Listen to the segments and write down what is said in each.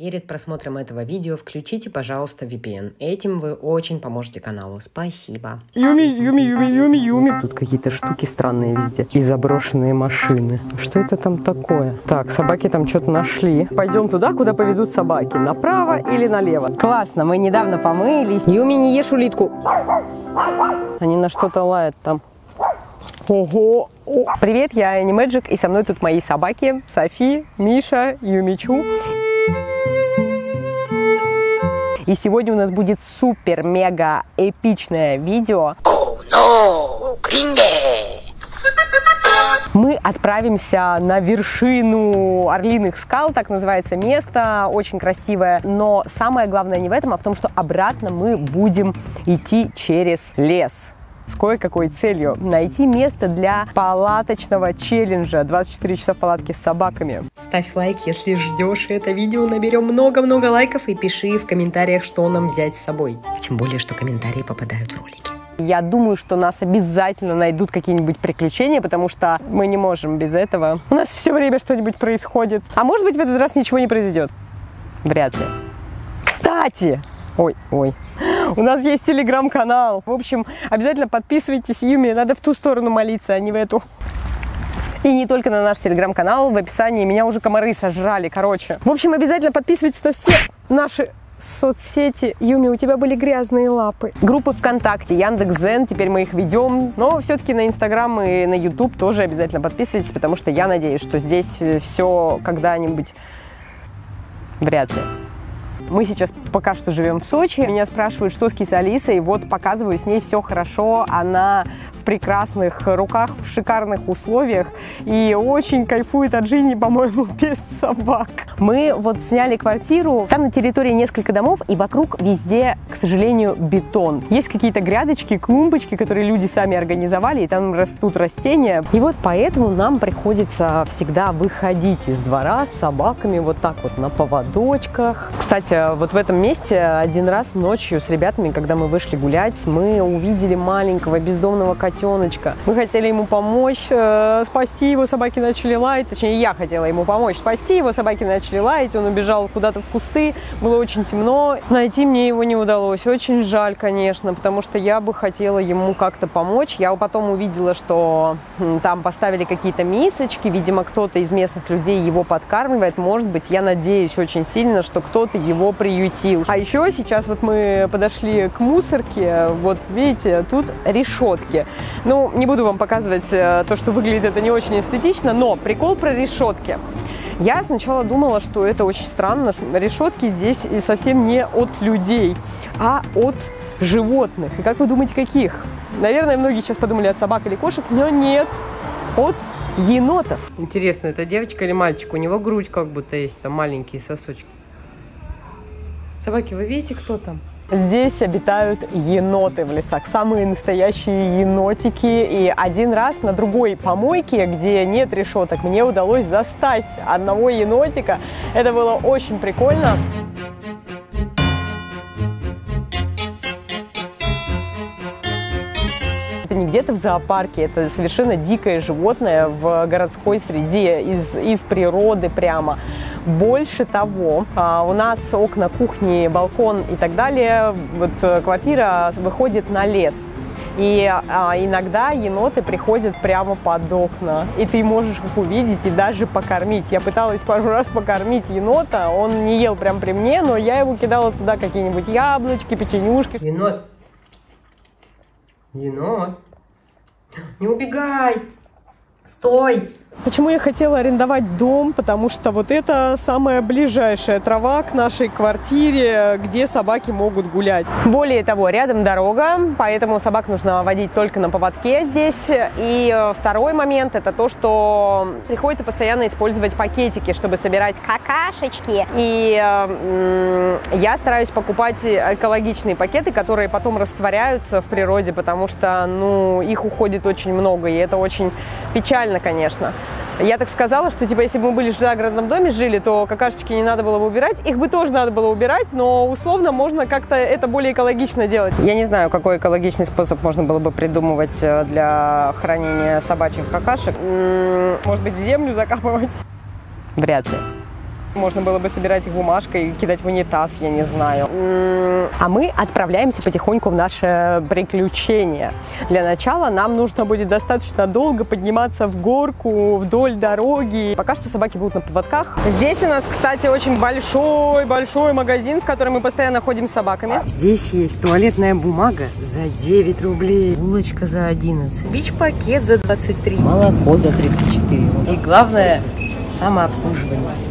Перед просмотром этого видео включите, пожалуйста, VPN. Этим вы очень поможете каналу. Спасибо. Юми, Юми, Юми, Юми, Юми. Тут какие-то штуки странные везде. И заброшенные машины. Что это там такое? Так, собаки там что-то нашли. Пойдем туда, куда поведут собаки. Направо или налево? Классно, мы недавно помылись. Юми, не ешь улитку. Они на что-то лают там. Ого! Привет, я Энни Мэджик, и со мной тут мои собаки Софи, Миша, Юмичу. И сегодня у нас будет супер-мега эпичное видео. Oh, no! Мы отправимся на вершину Орлиных скал, так называется место, очень красивое. Но самое главное не в этом, а в том, что обратно мы будем идти через лес с кое-какой целью – найти место для палаточного челленджа 24 часа в палатке с собаками. Ставь лайк, если ждешь это видео, наберем много-много лайков и пиши в комментариях, что нам взять с собой. Тем более, что комментарии попадают в ролики. Я думаю, что нас обязательно найдут какие-нибудь приключения, потому что мы не можем без этого. У нас все время что-нибудь происходит. А может быть, в этот раз ничего не произойдет? Вряд ли. Кстати! Ой, ой, у нас есть телеграм-канал. В общем, обязательно подписывайтесь, Юми. Надо в ту сторону молиться, а не в эту. И не только на наш телеграм-канал, в описании меня уже комары сожрали, короче. В общем, обязательно подписывайтесь на все наши соцсети. Юми, у тебя были грязные лапы. Группы ВКонтакте, Яндекс.Зен, теперь мы их ведем. Но все-таки на Инстаграм и на Ютуб тоже обязательно подписывайтесь, потому что я надеюсь, что здесь все когда-нибудь вряд ли. Мы сейчас пока что живем в Сочи. Меня спрашивают, что с кисой Алисой. Вот показываю, с ней все хорошо. Она в прекрасных руках, в шикарных условиях и очень кайфует от жизни, по-моему, без собак. Мы вот сняли квартиру, там на территории несколько домов и вокруг везде, к сожалению, бетон. Есть какие-то грядочки, клумбочки, которые люди сами организовали, и там растут растения. И вот поэтому нам приходится всегда выходить из двора с собаками вот так вот на поводочках. Кстати, вот в этом месте один раз ночью с ребятами, когда мы вышли гулять, мы увидели маленького бездомного котеночка. Мы хотели ему помочь, э, спасти его, собаки начали лаять. Точнее, я хотела ему помочь спасти его, собаки начали лаять. Он убежал куда-то в кусты, было очень темно. Найти мне его не удалось. Очень жаль, конечно, потому что я бы хотела ему как-то помочь. Я потом увидела, что там поставили какие-то мисочки. Видимо, кто-то из местных людей его подкармливает. Может быть, я надеюсь очень сильно, что кто-то его приютил. А еще сейчас вот мы подошли к мусорке. Вот видите, тут решетки. Ну, не буду вам показывать э, то, что выглядит это не очень эстетично, но прикол про решетки. Я сначала думала, что это очень странно. Решетки здесь совсем не от людей, а от животных. И как вы думаете, каких? Наверное, многие сейчас подумали от собак или кошек, но нет, от енотов. Интересно, это девочка или мальчик? У него грудь как будто есть, там маленькие сосочки. Собаки, вы видите, кто там? Здесь обитают еноты в лесах, самые настоящие енотики. И один раз на другой помойке, где нет решеток, мне удалось застать одного енотика. Это было очень прикольно. Это не где-то в зоопарке, это совершенно дикое животное в городской среде, из, из природы прямо. Больше того, а, у нас окна кухни, балкон и так далее, вот э, квартира выходит на лес. И а, иногда еноты приходят прямо под окна, и ты можешь их увидеть и даже покормить. Я пыталась пару раз покормить енота, он не ел прям при мне, но я его кидала туда какие-нибудь яблочки, печенюшки. Енот, енот, не убегай, стой! Почему я хотела арендовать дом? Потому что вот это самая ближайшая трава к нашей квартире, где собаки могут гулять. Более того, рядом дорога, поэтому собак нужно водить только на поводке здесь. И э, второй момент это то, что приходится постоянно использовать пакетики, чтобы собирать какашечки. И э, я стараюсь покупать экологичные пакеты, которые потом растворяются в природе, потому что ну, их уходит очень много, и это очень печально, конечно. Я так сказала, что типа если бы мы были в загородном доме жили, то какашечки не надо было бы убирать. Их бы тоже надо было убирать, но условно можно как-то это более экологично делать. Я не знаю, какой экологичный способ можно было бы придумывать э, для хранения собачьих какашек. Может быть, в землю закапывать? Вряд ли. Можно было бы собирать их бумажкой и кидать в унитаз, я не знаю. А мы отправляемся потихоньку в наше приключение. Для начала нам нужно будет достаточно долго подниматься в горку вдоль дороги. Пока что собаки будут на поводках. Здесь у нас, кстати, очень большой-большой магазин, в котором мы постоянно ходим с собаками. Здесь есть туалетная бумага за 9 рублей, булочка за 11, бич-пакет за 23, молоко за 34. И главное, самообслуживание.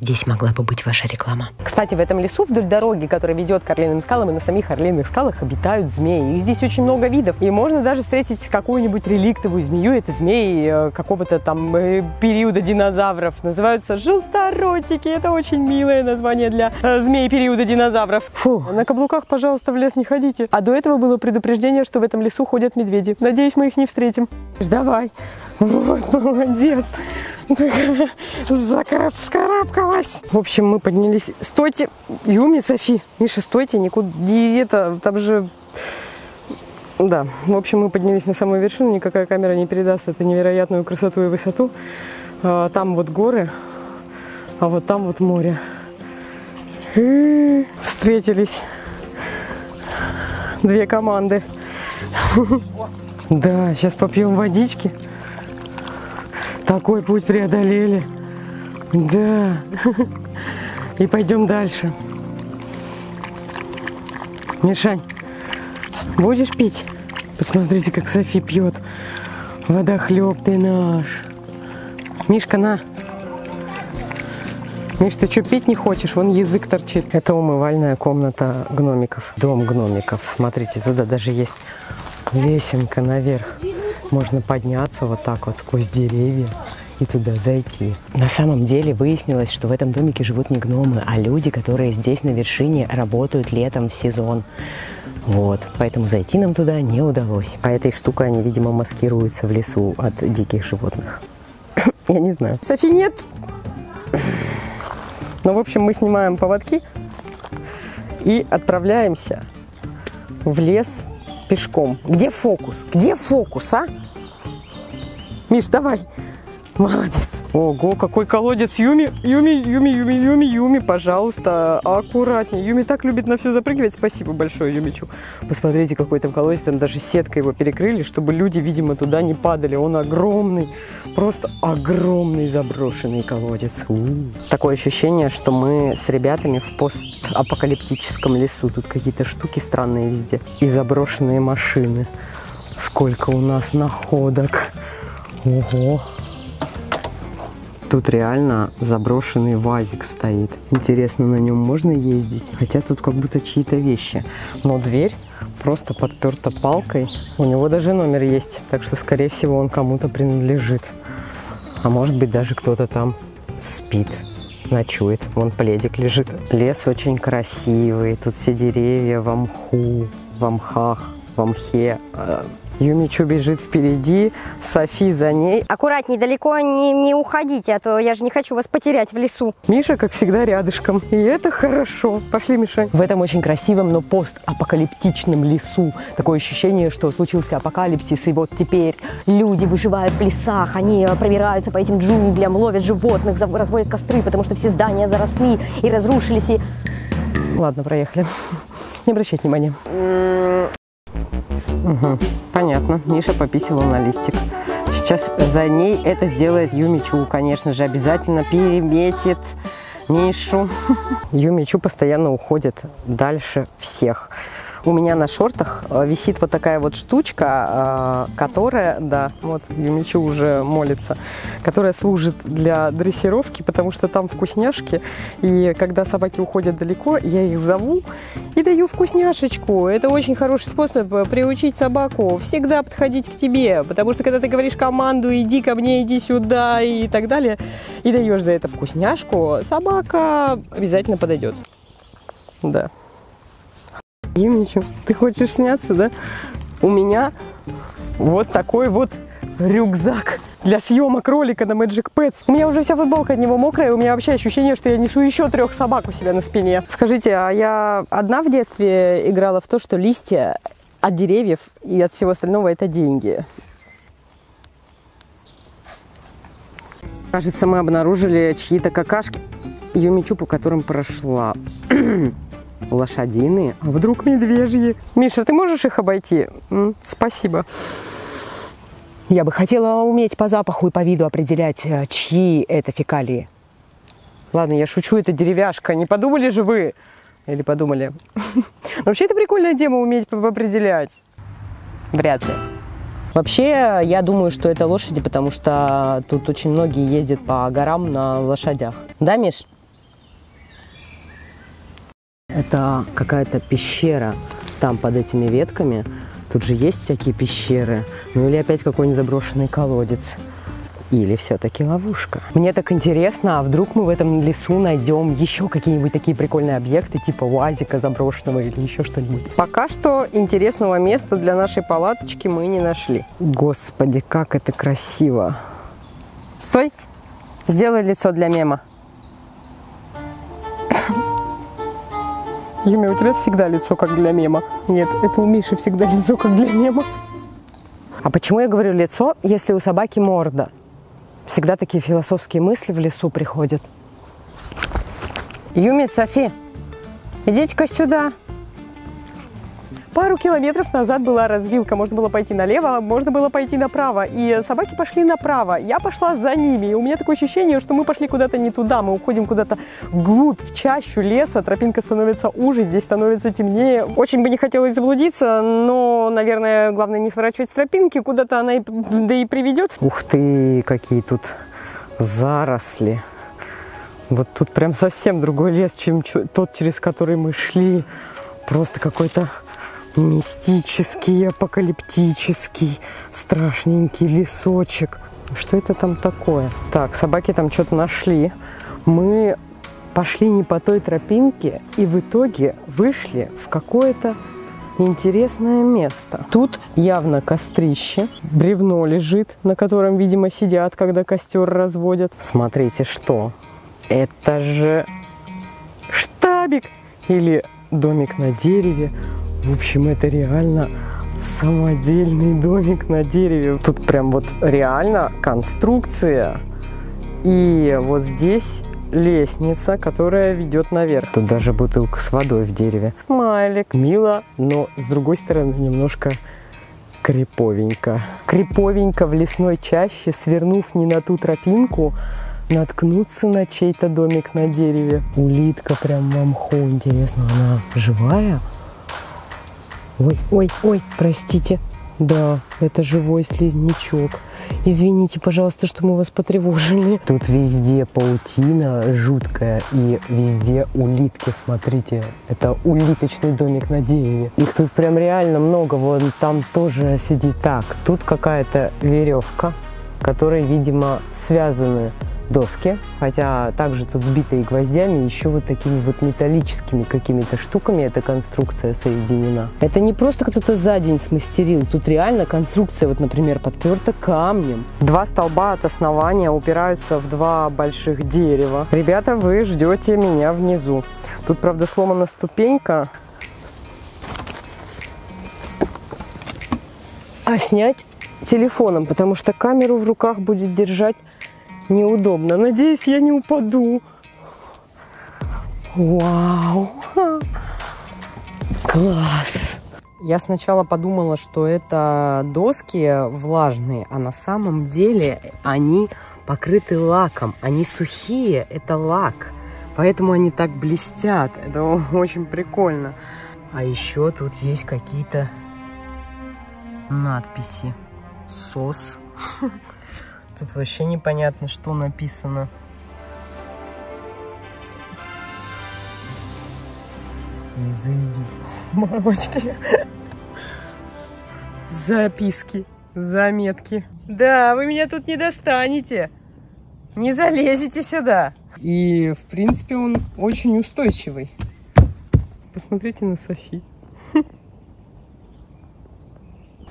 Здесь могла бы быть ваша реклама. Кстати, в этом лесу вдоль дороги, которая ведет к Орлиным скалам, и на самих Орлиных скалах обитают змеи. Их здесь очень много видов. И можно даже встретить какую-нибудь реликтовую змею. Это змеи э, какого-то там э, периода динозавров. Называются желторотики. Это очень милое название для э, змей периода динозавров. Фу, на каблуках, пожалуйста, в лес не ходите. А до этого было предупреждение, что в этом лесу ходят медведи. Надеюсь, мы их не встретим. Давай. Вот, молодец. Вскарабкалась. В общем, мы поднялись. Стойте, Юми, Софи. Миша, стойте, никуда. Это, там же... Да, в общем, мы поднялись на самую вершину. Никакая камера не передаст эту невероятную красоту и высоту. А, там вот горы, а вот там вот море. И встретились две команды. Да, сейчас попьем водички. Такой путь преодолели. Да. И пойдем дальше. Мишань, будешь пить? Посмотрите, как Софи пьет. Водохлеб ты наш. Мишка, на. Миш, ты что, пить не хочешь? Вон язык торчит. Это умывальная комната гномиков. Дом гномиков. Смотрите, туда даже есть лесенка наверх. Можно подняться вот так вот сквозь деревья и туда зайти. На самом деле выяснилось, что в этом домике живут не гномы, а люди, которые здесь на вершине работают летом в сезон. Вот, поэтому зайти нам туда не удалось. А этой штукой они, видимо, маскируются в лесу от диких животных. Я не знаю. Софи, нет! Ну, в общем, мы снимаем поводки и отправляемся в лес пешком. Где фокус? Где фокус, а? Миш, давай. Молодец. Ого, какой колодец. Юми, Юми, Юми, Юми, Юми, Юми, пожалуйста, аккуратнее. Юми так любит на все запрыгивать. Спасибо большое, Юмичу. Посмотрите, какой там колодец. Там даже сеткой его перекрыли, чтобы люди, видимо, туда не падали. Он огромный, просто огромный заброшенный колодец. У -у -у. Такое ощущение, что мы с ребятами в постапокалиптическом лесу. Тут какие-то штуки странные везде. И заброшенные машины. Сколько у нас находок. Ого. Тут реально заброшенный вазик стоит. Интересно, на нем можно ездить? Хотя тут как будто чьи-то вещи. Но дверь просто подперта палкой. У него даже номер есть, так что, скорее всего, он кому-то принадлежит. А может быть, даже кто-то там спит, ночует. Вон пледик лежит. Лес очень красивый. Тут все деревья в мху, в мхах, в мхе. Юмичу бежит впереди, Софи за ней. Аккуратней, далеко не, не уходите, а то я же не хочу вас потерять в лесу. Миша, как всегда, рядышком. И это хорошо. Пошли, Миша. В этом очень красивом, но постапокалиптичном лесу такое ощущение, что случился апокалипсис, и вот теперь люди выживают в лесах, они пробираются по этим джунглям, ловят животных, разводят костры, потому что все здания заросли и разрушились. И... Ладно, проехали. Не обращать внимания. Угу, понятно. Миша пописала на листик. Сейчас за ней это сделает Юмичу, конечно же, обязательно переметит Мишу. Юмичу постоянно уходит дальше всех. У меня на шортах э, висит вот такая вот штучка, э, которая, да, вот Юмичу уже молится, которая служит для дрессировки, потому что там вкусняшки, и когда собаки уходят далеко, я их зову и даю вкусняшечку. Это очень хороший способ э, приучить собаку всегда подходить к тебе, потому что когда ты говоришь команду «иди ко мне, иди сюда» и так далее, и даешь за это вкусняшку, собака обязательно подойдет. Да. Юмичу, ты хочешь сняться, да? У меня вот такой вот рюкзак для съемок ролика на Magic Pets. У меня уже вся футболка от него мокрая, у меня вообще ощущение, что я несу еще трех собак у себя на спине. Скажите, а я одна в детстве играла в то, что листья от деревьев и от всего остального это деньги? Кажется, мы обнаружили чьи-то какашки. Юмичу, по которым прошла. Лошадиные, а вдруг медвежьи? Миша, ты можешь их обойти? Спасибо. Я бы хотела уметь по запаху и по виду определять, э, чьи это фекалии. Ладно, я шучу, это деревяшка. Не подумали же вы? Или подумали? Вообще, это прикольная тема, уметь определять. Вряд ли. Вообще, я думаю, что это лошади, потому что тут очень многие ездят по горам на лошадях. Да, Миш? Это какая-то пещера там под этими ветками. Тут же есть всякие пещеры. Ну или опять какой-нибудь заброшенный колодец. Или все-таки ловушка. Мне так интересно, а вдруг мы в этом лесу найдем еще какие-нибудь такие прикольные объекты, типа УАЗика заброшенного или еще что-нибудь. Пока что интересного места для нашей палаточки мы не нашли. Господи, как это красиво. Стой! Сделай лицо для мема. Юми, у тебя всегда лицо как для мема. Нет, это у Миши всегда лицо как для мема. А почему я говорю лицо, если у собаки морда? Всегда такие философские мысли в лесу приходят. Юми, Софи, идите-ка сюда. Пару километров назад была развилка, можно было пойти налево, а можно было пойти направо. И собаки пошли направо, я пошла за ними. И у меня такое ощущение, что мы пошли куда-то не туда, мы уходим куда-то вглубь, в чащу леса, тропинка становится уже, здесь становится темнее. Очень бы не хотелось заблудиться, но, наверное, главное не сворачивать с тропинки, куда-то она и, да и приведет. Ух ты, какие тут заросли. Вот тут прям совсем другой лес, чем тот, через который мы шли. Просто какой-то мистический, апокалиптический, страшненький лесочек. Что это там такое? Так, собаки там что-то нашли. Мы пошли не по той тропинке и в итоге вышли в какое-то интересное место. Тут явно кострище, бревно лежит, на котором, видимо, сидят, когда костер разводят. Смотрите, что? Это же штабик или домик на дереве. В общем, это реально самодельный домик на дереве. Тут прям вот реально конструкция. И вот здесь лестница, которая ведет наверх. Тут даже бутылка с водой в дереве. Смайлик. Мило, но с другой стороны немножко криповенько. Криповенько в лесной чаще, свернув не на ту тропинку, наткнуться на чей-то домик на дереве. Улитка прям в мху. Интересно, она живая? Ой, ой, ой, простите. Да, это живой слизнячок. Извините, пожалуйста, что мы вас потревожили. Тут везде паутина жуткая и везде улитки, смотрите. Это улиточный домик на дереве. Их тут прям реально много. Вон там тоже сидит. Так, тут какая-то веревка, которой, видимо, связаны доски, хотя также тут сбитые гвоздями, еще вот такими вот металлическими какими-то штуками эта конструкция соединена. Это не просто кто-то за день смастерил, тут реально конструкция, вот, например, подперта камнем. Два столба от основания упираются в два больших дерева. Ребята, вы ждете меня внизу. Тут, правда, сломана ступенька. А снять телефоном, потому что камеру в руках будет держать неудобно. Надеюсь, я не упаду. Вау! Класс! Я сначала подумала, что это доски влажные, а на самом деле они покрыты лаком. Они сухие, это лак. Поэтому они так блестят. Это очень прикольно. А еще тут есть какие-то надписи. СОС. Тут вообще непонятно, что написано. И заведи мамочки. Записки, заметки. Да, вы меня тут не достанете. Не залезете сюда. И, в принципе, он очень устойчивый. Посмотрите на Софи.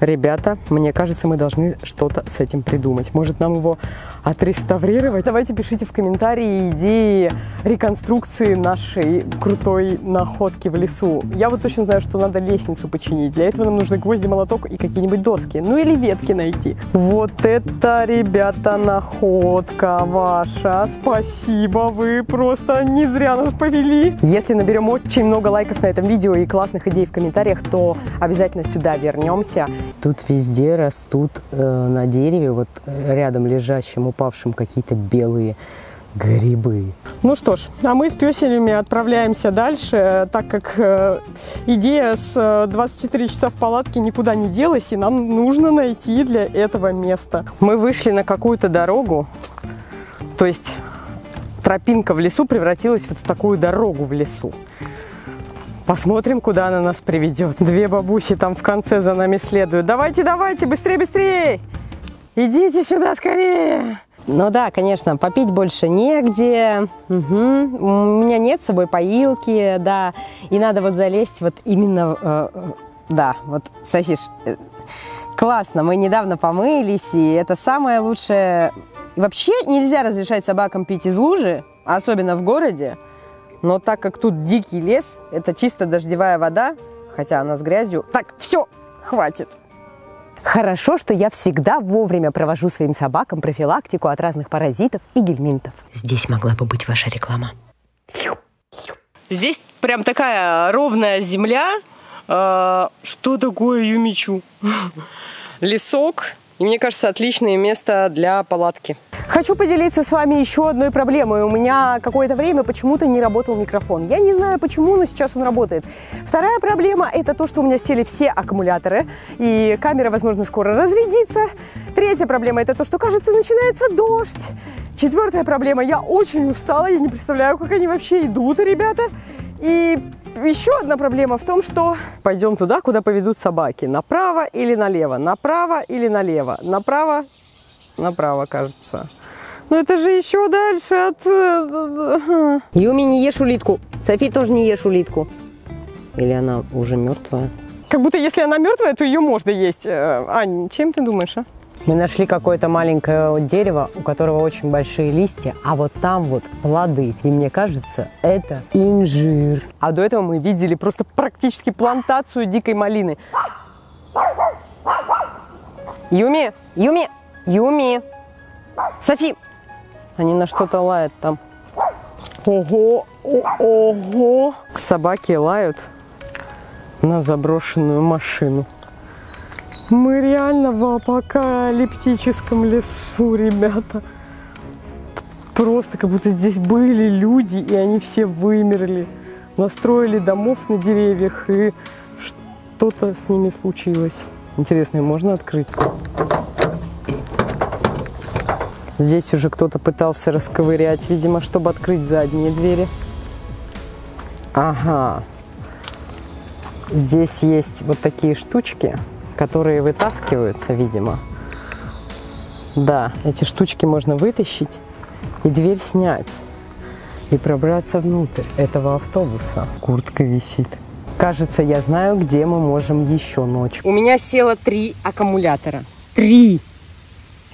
Ребята, мне кажется, мы должны что-то с этим придумать. Может, нам его отреставрировать? Давайте пишите в комментарии идеи реконструкции нашей крутой находки в лесу. Я вот точно знаю, что надо лестницу починить. Для этого нам нужны гвозди, молоток и какие-нибудь доски. Ну или ветки найти. Вот это, ребята, находка ваша. Спасибо, вы просто не зря нас повели. Если наберем очень много лайков на этом видео и классных идей в комментариях, то обязательно сюда вернемся Тут везде растут э, на дереве, вот э, рядом лежащим, упавшим какие-то белые грибы. Ну что ж, а мы с песелями отправляемся дальше, так как э, идея с 24 э, часа в палатке никуда не делась, и нам нужно найти для этого место. Мы вышли на какую-то дорогу, то есть тропинка в лесу превратилась вот в такую дорогу в лесу. Посмотрим, куда она нас приведет. Две бабуси там в конце за нами следуют. Давайте, давайте, быстрее, быстрее! Идите сюда скорее! Ну да, конечно, попить больше негде. Угу. У меня нет с собой поилки, да. И надо вот залезть вот именно, э, да, вот, Софиш, э, классно, мы недавно помылись, и это самое лучшее. Вообще нельзя разрешать собакам пить из лужи, особенно в городе. Но так как тут дикий лес, это чисто дождевая вода, хотя она с грязью. Так, все, хватит. Хорошо, что я всегда вовремя провожу своим собакам профилактику от разных паразитов и гельминтов. Здесь могла бы быть ваша реклама. Здесь прям такая ровная земля. А, что такое Юмичу? Лесок. И мне кажется, отличное место для палатки. Хочу поделиться с вами еще одной проблемой. У меня какое-то время почему-то не работал микрофон. Я не знаю почему, но сейчас он работает. Вторая проблема – это то, что у меня сели все аккумуляторы, и камера, возможно, скоро разрядится. Третья проблема – это то, что, кажется, начинается дождь. Четвертая проблема – я очень устала, я не представляю, как они вообще идут, ребята. И еще одна проблема в том, что пойдем туда, куда поведут собаки. Направо или налево, направо или налево, направо, направо, кажется. Но это же еще дальше от... Э, Юми, не ешь улитку. Софи тоже не ешь улитку. Или она уже мертвая? Как будто если она мертвая, то ее можно есть. Э, Ань, чем ты думаешь, а? Мы нашли какое-то маленькое дерево, у которого очень большие листья, а вот там вот плоды. И мне кажется, это инжир. А до этого мы видели просто практически плантацию дикой малины. Юми, Юми, Юми, Софи, они на что-то лают там. Ого, ого. Собаки лают на заброшенную машину. Мы реально в апокалиптическом лесу, ребята. Просто как будто здесь были люди, и они все вымерли. Настроили домов на деревьях, и что-то с ними случилось. Интересно, можно открыть? Здесь уже кто-то пытался расковырять, видимо, чтобы открыть задние двери. Ага. Здесь есть вот такие штучки, которые вытаскиваются, видимо. Да, эти штучки можно вытащить и дверь снять. И пробраться внутрь этого автобуса. Куртка висит. Кажется, я знаю, где мы можем еще ночь. У меня село три аккумулятора. Три!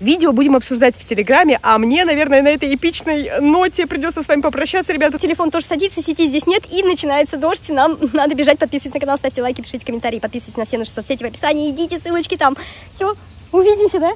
Видео будем обсуждать в Телеграме, а мне, наверное, на этой эпичной ноте придется с вами попрощаться, ребята. Телефон тоже садится, сети здесь нет, и начинается дождь, нам надо бежать, подписывайтесь на канал, ставьте лайки, пишите комментарии, подписывайтесь на все наши соцсети в описании, идите, ссылочки там. Все, увидимся, да?